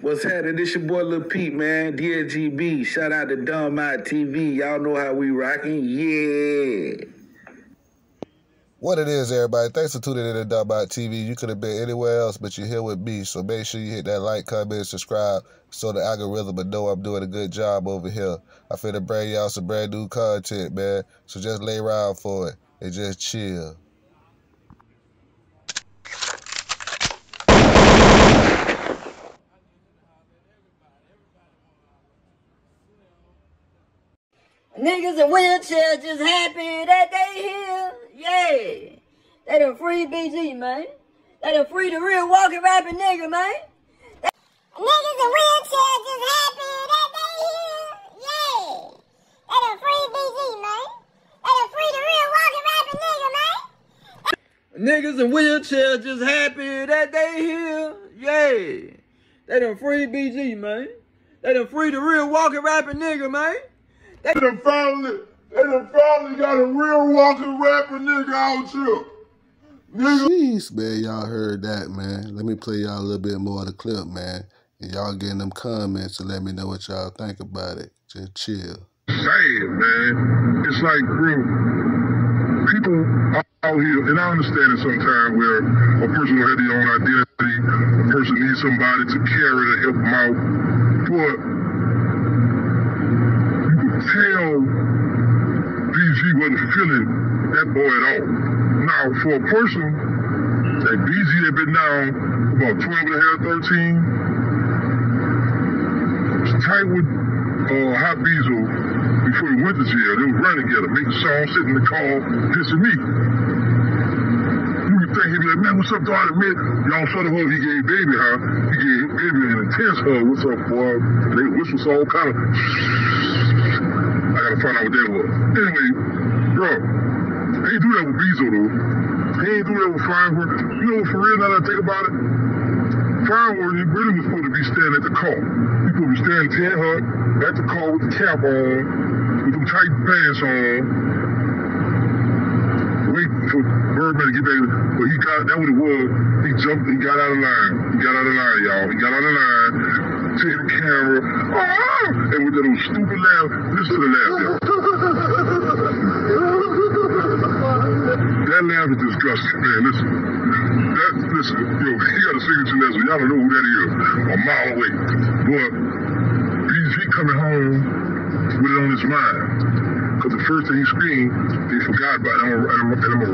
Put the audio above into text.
What's happening? This your boy Lil Pete, man. DLGB. Shout out to Dumb Out TV. Y'all know how we rocking. Yeah. What it is, everybody. Thanks for tuning in to Dumb Out TV. You could have been anywhere else, but you're here with me. So make sure you hit that like, comment, subscribe so the algorithm will know I'm doing a good job over here. I finna bring y'all some brand new content, man. So just lay around for it and just chill. Niggas in wheelchairs just happy that they here. Yeah. They done free BG, man. They done free the real walking rapping nigga, man. Niggas in wheelchairs just happy that they here. Yeah. They done free BG, man. They done free the real walking rapping nigga, man. Niggas in wheelchairs just happy that they here. Yeah. They done free BG, man. They done free the real walking rapping nigga, man. They done finally, they done finally got a real walking rapper nigga out here. Nigga. Jeez, man, y'all heard that, man. Let me play y'all a little bit more of the clip, man. And y'all get in them comments and let me know what y'all think about it. Just chill. Sad, man. It's like, bro, people out here, and I understand it sometimes where a person will have their own identity, a person needs somebody to carry to help them out. But you could tell BG wasn't feeling that boy at all. Now, for a person that BG had been down about 12 and a half, 13, was tight with uh, Hot Beezel before he went to jail. They was running together, making songs, sitting in the car, pissing me. You would think he'd be like, man, what's up, dog? Man, y'all saw the hug he gave baby, huh? He gave baby an intense hug. What's up, boy? They whistled all kind of. I gotta find out what that was. Anyway, bro, he ain't do that with Beezel though. He ain't do that with Firework. You know, for real, now that I think about it, Firework, really was supposed to be standing at the car. He supposed to be standing ten hut at the car with the cap on, with them tight pants on, waiting for Birdman to get back. But he got that what it was. He jumped. He got out of line. He got out of line, y'all. He got out of line. Taking the camera. Ah! And with that little stupid laugh. Listen to the laugh, y'all. That laugh is disgusting, man. Listen. That listen, yo, he got a signature so y'all don't know who that is. A mile away. But he's he coming home with it on his mind. Because the first thing he screamed, they forgot about it. And I'm, and I'm